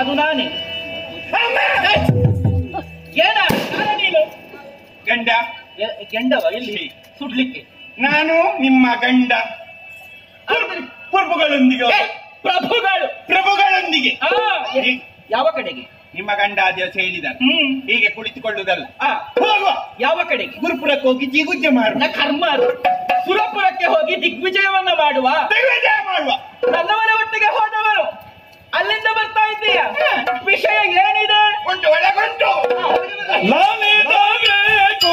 ಅದು ನಾನೇ. ಅಮ್ಮ! ಏನ? ನೀನು ಗಂಡ. ಎ- ಗೆಂಡವ? ಇಲ್ಲಿ ಸುಡ್ಲಿಕ್ಕೆ. ನಾನು ನಿಮ್ಮ ಗಂಡ. ಪ್ರಭು- ಪ್ರಭುಗಳೊಂದಿಗೆ ಏ, ಪ್ರಭುಗಳು. ಪ್ರಭುಗಳೊಂದಿಗೆ. ಆ, ಎ- ಯಾವ ಕಡೆಗೆ? ನಿಮ್ಮ ಗಂಡ ಆ ದಿವಸ ಹೇಳಿದ ಹ್ಮ್. ಹೀಗೆ ಕುಳಿತುಕೊಳ್ಳುವುದಲ್ಲ ಆ, ಹೋಗುವ. ಯಾವ ಕಡೆಗೆ? ಗುರುಪುರಕ್ಕೆ ಹೋಗಿ ಜಿಗುಜ್ಜೆ ಮಾಡುವ ನನ್ನ ಕರ್ಮ ಅದು ಸುರಪುರಕ್ಕೆ ಹೋಗಿ ದಿಗ್ವಿಜಯವನ್ನ ಮಾಡುವ. ದಿಗ್ವಿಜಯ ಮಾಡುವ. ನನ್ನವರ ಒಟ್ಟಿಗೆ ಹೋದವರು ಅಲ್ಲಿಂದ ಬರ್ತಾ ಇದ್ದೀಯ? ವಿಷಯ ಏನಿದೆ? ಉಂಟು ಒಳಗುಂಟು ಬಿಡು ಬಿಡು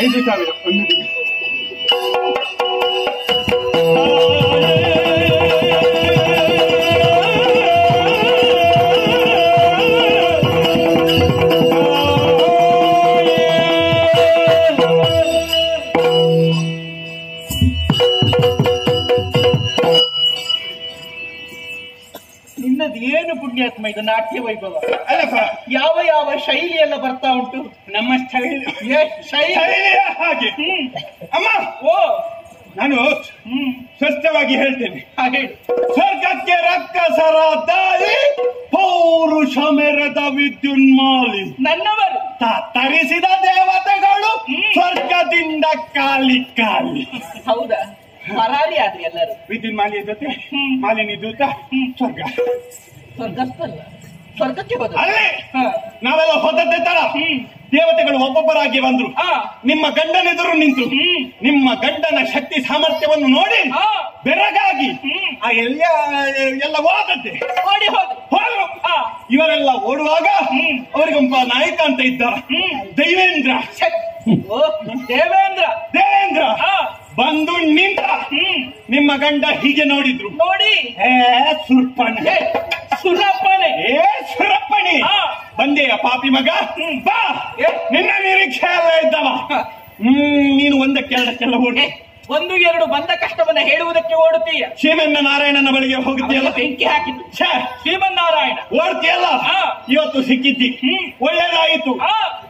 ಐದು ಸಾವಿರ ವೈಭವ ಅಲ್ಲಪ್ಪ ಯಾವ ಯಾವ ಶೈಲಿ ಎಲ್ಲ ಬರ್ತಾ ಉಂಟು? ನಮ್ಮ ಶೈಲಿ ಏ, ಶೈಲಿ. ಸ್ಥಳೀಯ ಹಾಗೆ. ಅಮ್ಮ! ಓ. ನಾನು ಹ್ಮ್. ಸ್ಪಷ್ಟವಾಗಿ ಹೇಳ್ತೇನೆ. ಹಾಗೆ ಹೇಳು. ಸ್ವರ್ಗಕ್ಕೆ ರಕ್ಕಸರ ದಾರಿ ಪೌರುಷ ಮೆರೆದ ವಿದ್ಯುನ್ಮಾಲಿ. ನನ್ನವರು. ತ- ತರಿಸಿದ ದೇವತೆಗಳು ಸ್ವರ್ಗದಿಂದ ಕಾಲಿ ಕಾಲಿ ಹೌದಾ? ಪರಾರಿ ಆದ್ರಿ ಎಲ್ಲರೂ. ವಿದ್ಯುನ್ಮಾಲಿಯ ಜೊತೆ. ಮಾಲಿನಿ ದೂತ ಸ್ವರ್ಗ. ಸ್ವರ್ಗಸ್ಥಲ್ಲ. ಸ್ವರ್ಗಕ್ಕೆ ಹೋದ ಅಲ್ಲೇ? ನಾವೆಲ್ಲ ಹೋದದ್ದೇ ದೇವತೆಗಳು ಒಬ್ಬೊಬ್ಬರಾಗಿ ಬಂದ್ರು. ನಿಮ್ಮ ಗಂಡನೆದುರು ನಿಂತು. ನಿಮ್ಮ ಗಂಡನ ಶಕ್ತಿ ಸಾಮರ್ಥ್ಯವನ್ನು ನೋಡಿ. ಬೆರಗಾಗಿ. ಆ ಎಲ್ಲ ಎಲ್ಲ ಹೋದದ್ದೆ. ಓಡಿ ಹೋದ ಹೋದ್ರು. ಇವರೆಲ್ಲ ಓಡುವಾಗ ಹ್ಮ್. ಅವರಿಗೊಬ್ಬ ನಾಯಕ ಅಂತ ಇದ್ದ. ದೈವೇಂದ್ರ. ದೇವೇಂದ್ರ. ದೇವೇಂದ್ರ. ಹಾ. ಬಂದು ನಿಂತ ನಿಮ್ಮ ಗಂಡ ಹೀಗೆ ನೋಡಿದ್ರು. ನೋಡಿ. ಏ ಸುರಪ್ಪಣೆ ಏ, ಸುರಪ್ಪನೆ ಏ ಸುರಪ್ಪಣಿ. ಬಂದೆ ಬಂದೆಯ ಪಾಪಿ ಮಗ. ಬಾ. ನಿನ್ನ ನಿರೀಕ್ಷೆ ಎಲ್ಲ ಇದ್ದವ. ಹ್ಮ್ ನೀನು ಒಂದಕ್ಕೆ ಎರಡಕ್ಕೆಲ್ಲ ಹೋಗಿ ಒಂದು ಎರಡು ಬಂದ ಕಷ್ಟವನ್ನ ಹೇಳುವುದಕ್ಕೆ ಓಡುತ್ತೀಯ? ಶ್ರೀಮನ್ನ ನಾರಾಯಣನ ಬಳಿಗೆ ಹೋಗುತ್ತೀಯಲ್ಲ ಬೆಂಕಿ ಹಾಕಿದ್ದು. ಶ್ರೀಮನ್ನಾರಾಯಣ. ಓಡ್ತೀಯಲ್ಲ ಹಾ. ಇವತ್ತು ಸಿಕ್ಕಿದ್ದಿ. ಒಳ್ಳೇದಾಯಿತು.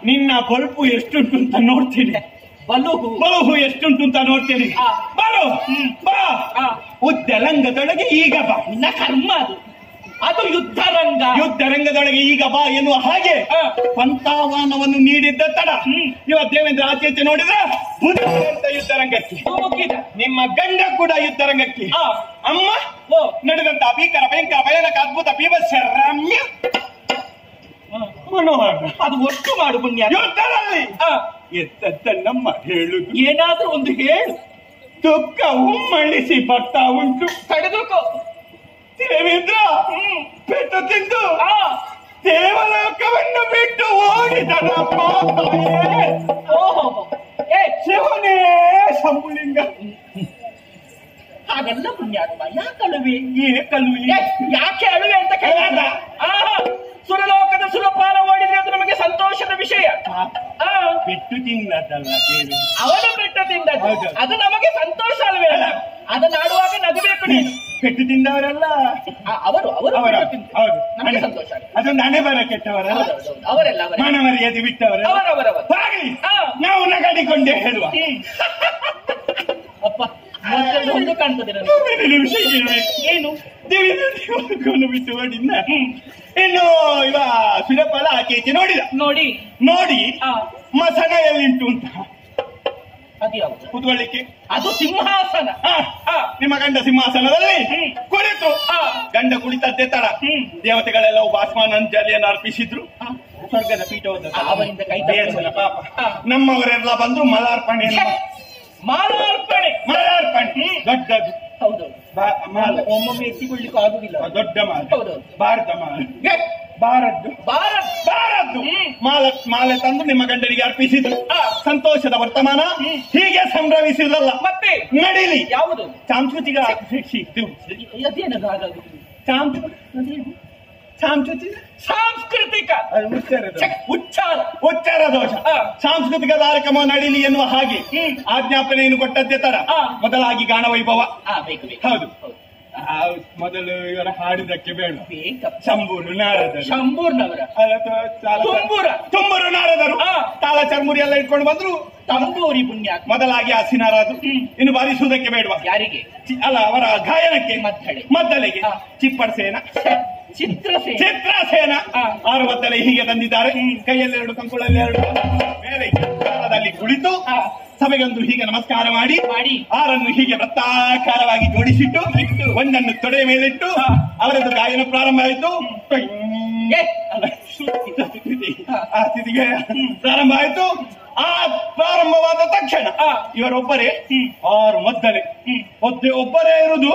ನಿನ್ನ ಬಲ್ಪು ಎಷ್ಟುಂಟು ಅಂತ ನೋಡ್ತೀನಿ. ಬಲುಹು ಬಲುಹು ಎಷ್ಟುಂಟು ಅಂತ ನೋಡ್ತೇನೆ. ಬರು. ಬಾ. ಉದ್ದರಂಗದೊಳಗೆ ಈಗ ಬಾ. ನಿನ್ನ ಕರ್ಮ ಅದು. ಅದು ಯುದ್ಧ ರಂಗ ಯುದ್ಧ ರಂಗದೊಳಗೆ ಈಗ ಬಾ ಎನ್ನುವ ಹಾಗೆ. ಪಂತಾವಾನವನ್ನು ನೀಡಿದ್ದ ತಡ. ಹ್ಮ್. ಇವ ದೇವೇಂದ್ರ ಆಚೆ ನೋಡಿದ್ರೆ ಮುಂದೆ ಅಂತ ಯುದ್ಧ ರಂಗಕ್ಕೆ ನಿಮ್ಮ ಗಂಡ ಕೂಡ ಯುದ್ಧ ರಂಗಕ್ಕೆ ಅಮ್ಮ ಓ. ನಡೆದಂತ ಭೀಕರ ಭಯಂಕರ ಭಯಾನಕ ಅದ್ಭುತ ಬೀಭತ್ಸ ರಮ್ಯ ಮನೋಹರ. ಅದು ಒಟ್ಟು ಮಾಡು ಪುಣ್ಯ. ಯುದ್ಧದಲ್ಲಿ ಹೇಳು. ಹೇಳುದು ಏನಾದ್ರೂ ಒಂದು ಹೇಳು. ದುಃಖ ಉಮ್ಮಳಿಸಿ ಬರ್ತಾ ಉಂಟು. ತಡೆದುಕೋ. ದೇವೇಂದ್ರ. ಪೆಟ್ಟು ತಿಂದು. ಆ, ದೇವಲೋಕವನ್ನು ಬಿಟ್ಟು ಓಡಿದನಪ್ಪ ಶಿವನೇ ಶಂಭುಲಿಂಗ. ಹಾಗಲ್ಲ ಪುಣ್ಯಾತ್ಮ ಯಾಕೆ ಏ ಏಕಲು ಏ, ಯಾಕೆ? ಅದು ನಮಗೆ ಸಂತೋಷ ಅಲ್ವೇ? ಅಲ್ಲ. ಅದನ್ನ ಆಡುವಾಗ ನಗಬೇಕು ನೀನು. ಪೆಟ್ಟು ತಿಂದವರಲ್ಲ. ಅವರು ಅವರು ನಮಗೆ ಸಂತೋಷ ಅದು ನಾನೇ ಬರ ಕೆಟ್ಟವರಲ್ಲ. ಅವರೆಲ್ಲ ಅವರೇ ಮಾನ ಮರ್ಯಾದೆ ಬಿಟ್ಟವರ ನಾವು ನಗಡಿಕೊಂಡೇ ಹೇಳುವ ಅಪ್ಪ ಒಂದು ಕಾಣ್ತದೆ ನನಗೆ. ಒಂದು ನಿಮಿಷ ಏನು? ಬಿಟ್ಟು ಓಡಿದ್ನ ಇನ್ನು ಇವ ಸುರಪಾಲ ಆಚೆ ಈಚೆ ನೋಡಿದ? ನೋಡಿ. ನೋಡಿ. ಆ, ಮಸಣ ಎಲ್ಲಿಂಟು ಅಂತ. ಕೂತ್ಕೊಳ್ಳಿಕ್ಕೆ. ಅದು ಸಿಂಹಾಸನ. ನಿಮ್ಮ ಗಂಡ ಸಿಂಹಾಸನದಲ್ಲಿ. ಕುಳಿತು. ಗಂಡ ಕುಳಿತದ್ದೇ ತರ ಹ್ಮ್. ದೇವತೆಗಳೆಲ್ಲ ಭಾಸ್ಮಾನಂಜಲಿಯನ್ನು ಅರ್ಪಿಸಿದ್ರು. ಸ್ವರ್ಗದ ಪೀಠವಂತ ಅವರಿಂದ ಕೈ ಪಾಪ. ನಮ್ಮವರೆಲ್ಲ ಬಂದ್ರು ಮಲಾರ್ಪಣೆ ಮಾಲಾರ್ಪಣೆ. ಮಲಾರ್ಪಣೆ. ಹ್ಮ್. ದೊಡ್ಡದು. ಹೌದು ಬಾ- ಮಾಲ. ಒಮ್ಮೊಮ್ಮೆ ಎತ್ತಿಕೊಳ್ಳಿಕ್ಕೂ ಆಗುದಿಲ್ಲ. ದೊಡ್ಡ ಮಾಲ್. ಭಾರತ ಮಾಲ. ಏ, ಬಾರದ್ ಬಾರದ್ದು. ಮಾಲೆ ಮಾಲೆ ತಂದು ನಿಮ್ಮ ಗಂಡನಿಗೆ ಅರ್ಪಿಸಿದ್ರು. ಸಂತೋಷದ ವರ್ತಮಾನ. ಹೀಗೆ ಸಂಭ್ರಮಿಸಿದಲ್ಲ ಮತ್ತೆ? ನಡೀಲಿ. ಯಾವುದು? ಹಾಗಾಗಿ ಸಾಂಸ್ಕೃ- ಸಾಂಸ್ಕೃತಿಕ. ಸಾಂಸ್ಕೃತಿಕ ಉಚ್ಚಾರ ಉಚ್ಚಾರ. ದೋಷ. ಸಾಂಸ್ಕೃತಿಕ ಕಾರ್ಯಕ್ರಮ ನಡೀಲಿ ಎನ್ನುವ ಹಾಗೆ. ಆಜ್ಞಾಪನೆಯನ್ನು ಕೊಟ್ಟದ್ದೇ ತರ. ಮೊದಲಾಗಿ ಗಾನ ವೈಭವ ಹೌದು. ಮೊದಲು ಇವರ ಹಾಡಿದಕ್ಕೆ ಬೇಡ. ಶಂಭೂರು ನಾರದರು. ಶಂಭೂರ್ನವರ. ತುಂಬೂರ. ತುಂಬೂರು ನಾರದರು. ತಾಳ ಚರ್ಮುರಿ ಎಲ್ಲ ಇಟ್ಕೊಂಡು ಬಂದ್ರು. ತಂಬೂರಿ ಪುಣ್ಯ. ಮೊದಲಾಗಿ ಹಸಿನಾರಾದ್ರು. ಇನ್ನು ಬಾರಿಸುವುದಕ್ಕೆ ಬೇಡವಾ? ಯಾರಿಗೆ? ಅಲ್ಲ ಅವರ ಗಾಯನಕ್ಕೆ. ಮದ್ದಳೆ. ಮದ್ದಳೆಗೆ. ಚಿಪ್ಪಡಸೇನ ಚಿತ್ರಸೇನ. ಚಿತ್ರಸೇನ. ಆರು ಮದ್ದಳೆ ಹೀಗೆ ತಂದಿದ್ದಾರೆ. ಕೈಯಲ್ಲಿ ಎರಡು ಕಂಕುಳಲ್ಲಿ ಎರಡು ಬೇರೆ ಕಾಲದಲ್ಲಿ ಕುಳಿತು. ಸಭೆಗೊಂದು ಹೀಗೆ ನಮಸ್ಕಾರ ಮಾಡಿ ಮಾಡಿ. ಆರನ್ನು ಹೀಗೆ ವೃತ್ತಾಕಾರವಾಗಿ ಜೋಡಿಸಿಟ್ಟು ಒಂದನ್ನು ತೊಡೆಯ ಮೇಲಿಟ್ಟು. ಅವರದ್ದು ಗಾಯನ ಪ್ರಾರಂಭ ಆಯಿತು. ಆ ಸ್ಥಿತಿಗೆ ಪ್ರಾರಂಭ ಆಯ್ತು. ಆ ಪ್ರಾರಂಭವಾದ ತಕ್ಷಣ ಆ. ಇವರೊಬ್ಬರೇ. ಆರು ಮದ್ದಲೆ. ಒದ್ದೆ ಒಬ್ಬರೇ ಇರುದು.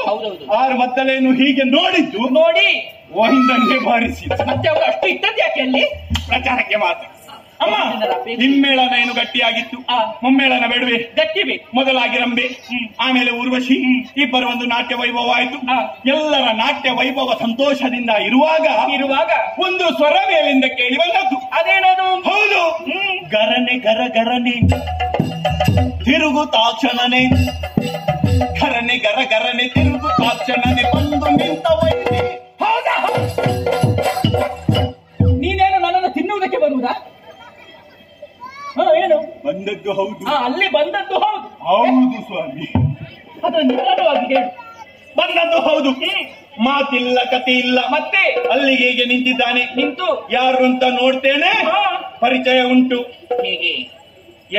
ಆರು ಮದ್ದಲೆಯನ್ನು ಹೀಗೆ ನೋಡಿದ್ದು ನೋಡಿ. ಒಂದನ್ನೇ ಬಾರಿಸಿ ಮತ್ತೆ ಅವರು ಅಷ್ಟು ಇತ್ತದ್ಯಾಕೆ ಯಾಕೆ ಅಲ್ಲಿ? ಪ್ರಚಾರಕ್ಕೆ ಮಾತ್ರ. ಅಮ್ಮ ಹಿಮ್ಮೇಳನ ಏನು ಗಟ್ಟಿಯಾಗಿತ್ತು. ಮುಮ್ಮೇಳನ ಬೇಡವೆ ಗಟ್ಟಿ ಬೇಕು ಮೊದಲಾಗಿ ರಂಬೆ ಆಮೇಲೆ ಊರ್ವಶಿ. ಇಬ್ಬರ ಒಂದು ನಾಟ್ಯ ವೈಭವ ಆಯ್ತು. ಎಲ್ಲರ ನಾಟ್ಯ ವೈಭವ ಸಂತೋಷದಿಂದ ಇರುವಾಗ ಇರುವಾಗ ಒಂದು ಸ್ವರ ಮೇಲಿಂದ ಕೇಳಿ ಬಂದದ್ದು. ಅದೇನದು? ಹೌದು. ಗರನೆ ಗರ ಗರನೆ ತಿರುಗು ತಾಕ್ಷಣನೆ ಗರನೆ ಗರ ಗರನೆ ತಿರುಗು ತಾಕ್ಷಣನೆ ಬಂದು ನಿಂತ ವೈರಿ ಬಂದದ್ದು ಹೌದು. ಆ, ಅಲ್ಲಿ ಬಂದದ್ದು ಹೌದು. ಹೌದು ಸ್ವಾಮಿ. ಅದನ್ನು ನಿಧಾನವಾಗಿ ಹೇಳಿ. ಬಂದದ್ದು ಹೌದು. ಮಾತಿಲ್ಲ ಕತೆ ಇಲ್ಲ ಮತ್ತೆ? ಅಲ್ಲಿಗೆ ಹೀಗೆ ನಿಂತಿದ್ದಾನೆ. ನಿಂತು? ಯಾರು ಅಂತ ನೋಡ್ತೇನೆ? ಹಾ, ಪರಿಚಯ ಉಂಟು. ಹೀಗೆ.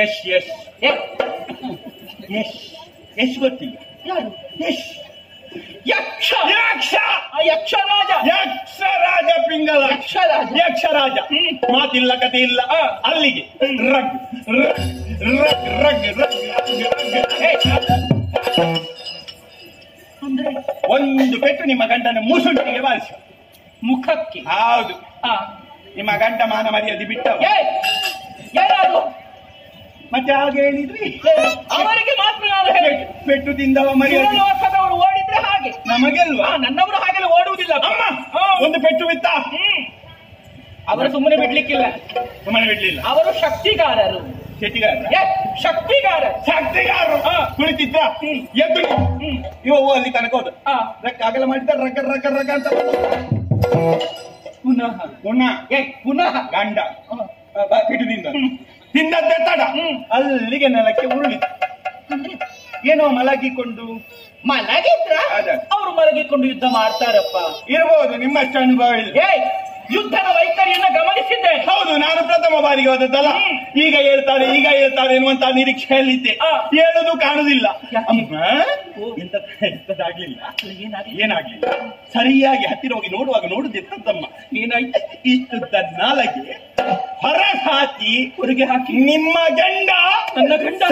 ಯಶ್ ಯಶ್. ಯಶ್. ಯಶ್ ಗೊತ್ತಿಲ್ಲ ಯಾರು? ಯಶ್. ಯಕ್ಷ. ಯಕ್ಷ. ಯಕ್ಷರಾಜ. ಯಕ್ಷರಾಜ ಪಿಂಗಲ. ಯಕ್ಷರಾಜ. ಯಕ್ಷರಾಜ. ಮಾತಿಲ್ಲ ಕತೆ ಇಲ್ಲ. ಅಲ್ಲಿಗೆ. ರಗ್ ರಗ್ ಒಂದು ಪೆಟ್ಟು ನಿಮ್ಮ ಗಂಡನ ಮುಸುಂಡಿಗೆ ಬಾರಿಸಿ. ಮುಖಕ್ಕೆ? ಹೌದು. ನಿಮ್ಮ ಗಂಡ ಮಾನ ಮರ್ಯಾದೆ ಬಿಟ್ಟ ಮತ್ತೆ ಹಾಗೆ ಹೇಳಿದ್ರಿ? ಅವರಿಗೆ ಮಾತ್ರ ನಾನು ಹೇಳಿ. ಪೆಟ್ಟು ತಿಂದವ ಮರ್ಯಾದೆ. ಲೋಕದವರು ಓಡಿದ್ರೆ ಹಾಗೆ. ನಮಗೆಲ್ವಾ? ನನ್ನವರು ಹಾಗೆಲ್ಲ ಓಡುವುದಿಲ್ಲ. ಅಮ್ಮ ಒಂದು ಪೆಟ್ಟು ಬಿತ್ತ. ಅವರು ಸುಮ್ಮನೆ ಬಿಡ್ಲಿಕ್ಕಿಲ್ಲ. ಸುಮ್ಮನೆ ಬಿಡ್ಲಿಲ್ಲ. ಅವರು ಶಕ್ತಿಗಾರರು. ಶೆಟ್ಟಿಗಾರ ಶಕ್ತಿಗಾರ. ಶಕ್ತಿಗಾರರು ಹಾ. ಕುಳಿತಿದ್ದ. ಎದ್ದು. ಇವ ಓ ಅಲ್ಲಿ ತನಕ ಹೋದ ರಕ್ಕ ಅಗಲ ಮಾಡಿದ್ದ ರಗ ರಗ ರಗ ಅಂತ. ಪುನಃ. ಪುನಃ. ಏ ಪುನಃ. ಗಂಡ. ಹಿಡಿದಿಂದ ತಿಂದದ್ದೆ ತಡ. ಅಲ್ಲಿಗೆ ನೆಲಕ್ಕೆ ಉರುಳಿತು ಏನೋ ಮಲಗಿಕೊಂಡು. ಮಲಗಿದ್ರ. ಅವರು ಮಲಗಿಕೊಂಡು ಯುದ್ಧ ಮಾಡ್ತಾರಪ್ಪ. ಇರಬಹುದು ನಿಮ್ಮಷ್ಟು ಅನುಭವ ಇಲ್ಲ. ಯುದ್ಧದ ವೈಖರಿಯನ್ನ ಗಮನಿಸಿದ್ದೆ. ಹೌದು ನಾನು ಪ್ರಥಮ ಬಾರಿಗೆ ಹೋದದ್ದಲ್ಲ. ಈಗ ಹೇಳ್ತಾರೆ ಈಗ ಹೇಳ್ತಾರೆ ಎನ್ನುವಂತ ನಿರೀಕ್ಷೆಯಲ್ಲಿದ್ದೆ ಹೇಳುದು ಕಾಣುದಿಲ್ಲ. ಎಂತದಾಗ್ಲಿಲ್ಲ. ಏನಾಗ್ಲಿಲ್ಲ? ಸರಿಯಾಗಿ ಹತ್ತಿರ ಹೋಗಿ ನೋಡುವಾಗ ನೋಡುದು ಎಂತದ್ದಮ್ಮ ಏನಾಯ್ತು? ಇಷ್ಟು ದನ್ನಾಲಗೆ ಹೊರ ಹಾಕಿ ಹೊರಗೆ ಹಾಕಿ. ನಿಮ್ಮ ಗಂಡ ನನ್ನ ಗಂಡ.